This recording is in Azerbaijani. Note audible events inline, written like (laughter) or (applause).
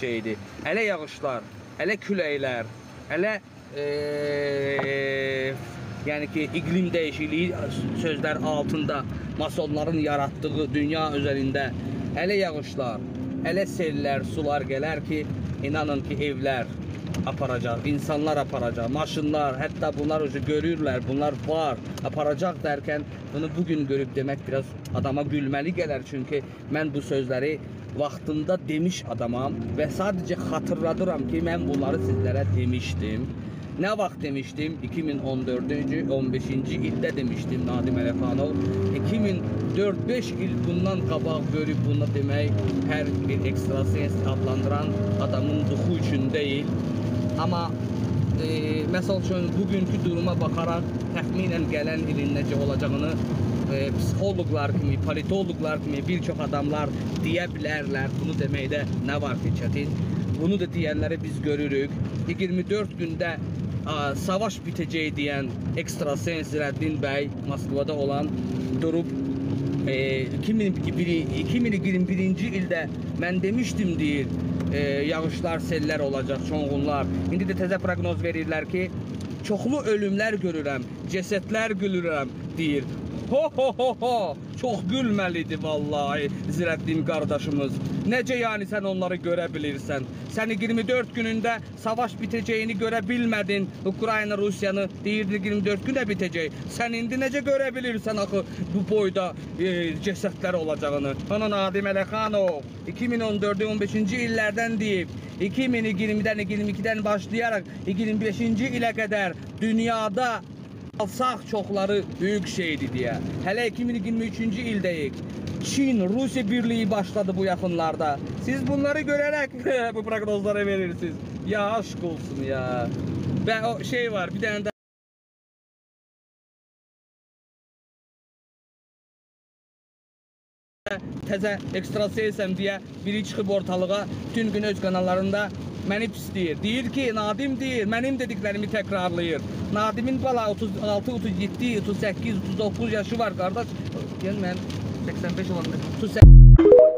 şeydir. Hələ yağışlar, hələ küləklər, hələ eee yəni ki, iqlim dəyişikliyi sözlər altında masonların yaratdığı dünya üzərində hələ yağışlar, hələ sellər, sular gələr ki, inanın ki, evlər aparacaq, insanlar aparacaq, maşınlar, hətta bunlar özü görürlər, bunlar var, aparacaq dərkən bunu bu gün görüb demək biraz adama gülməli gələr çünki mən bu sözləri vaxtında demiş adamam və sadəcə xatırladıram ki, mən bunları sizlərə demişdim. Nə vaxt demişdim? 2014-cü, 15-ci ildə demişdim Nadim Ələxanov. 2004-5 il bundan qabaq görüb bunu demək hər bir ekstrasens adlandıran adamın duxu üçün deyil. Amma e, məsəl üçün bugünkü duruma baxaraq təxminən gələn ilin necə olacağını e, psixoloqlar kimi, politoloqlar kimi bir çox adamlar deyə bilərlər. Bunu deməkdə nə var ki, çətin. Bunu da deyənləri biz görürük. 24 gündə a, savaş bitəcək deyən ekstrasens Zirəddin bəy Moskvada olan durub e, 2021 2021-ci ildə mən demişdim deyir, e, yağışlar, sellər olacaq, çonğunlar. İndi də təzə proqnoz verirlər ki, çoxlu ölümlər görürəm, cəsədlər görürəm deyir. Ho ho ho ho. Çox gülməlidir vallahi Zirəddin qardaşımız. Necə yəni sən onları görə bilirsən? Sən 24 günündə savaş bitəcəyini görə bilmədin. Ukrayna Rusiyanı deyirdi 24 gündə bitəcək. Sən indi necə görə bilirsən axı bu boyda e, cəsədlər olacağını? Ana Nadim Ələxanov 2014-cü 15-ci illərdən deyib 2020-dən 22-dən başlayaraq 25-ci ilə qədər dünyada alsaq çoxları böyük şeydir deyə. Hələ 2023-cü ildəyik. Çin, Rusiya birliyi başladı bu yaxınlarda. Siz bunları görərək (laughs) bu proqnozları verirsiniz. Ya aşk olsun ya. Və o şey var, bir dənə də təzə ekstrasensəm deyə biri çıxıb ortalığa bütün gün öz kanallarında məni pisləyir. Deyir ki, Nadim deyir, mənim dediklərimi təkrarlayır. Nadimin bala 36, 37, 38, 39 yaşı var qardaş. Gəl mən 85 olanda 38